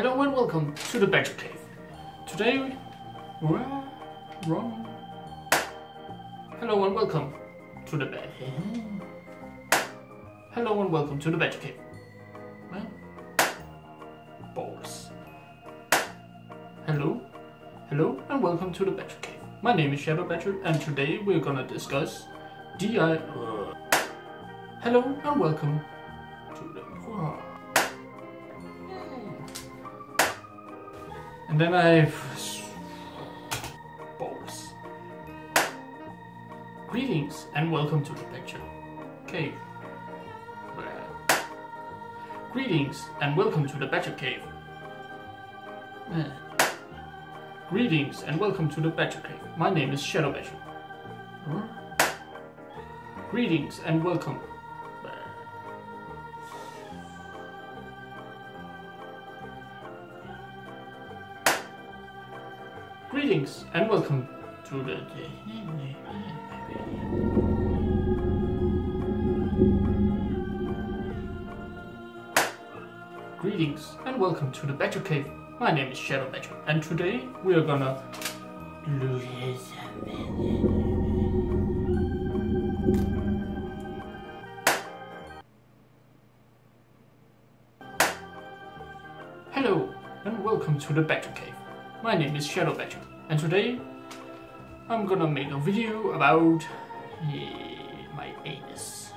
Hello and welcome to the Badger Cave. Today, wrong. Hello and welcome to the bed. Hello and welcome to the Badger Cave. Well, balls. Hello, hello and welcome to the Badger Cave. My name is Shadow Badger and today we're gonna discuss DI. Hello and welcome to the. And then I've balls. Greetings and welcome to the picture cave. Blah. Greetings and welcome to the Badger Cave. Eh. Greetings and welcome to the Badger Cave. My name is Shadow Badger. Huh? Greetings and welcome. Greetings and welcome to the. Greetings and welcome to the Badger Cave. My name is Shadow Badger, and today we are gonna. Hello and welcome to the Badger Cave. My name is Shadow Badger, and today I'm gonna make a video about my anus.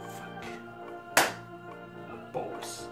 Fuck. Balls.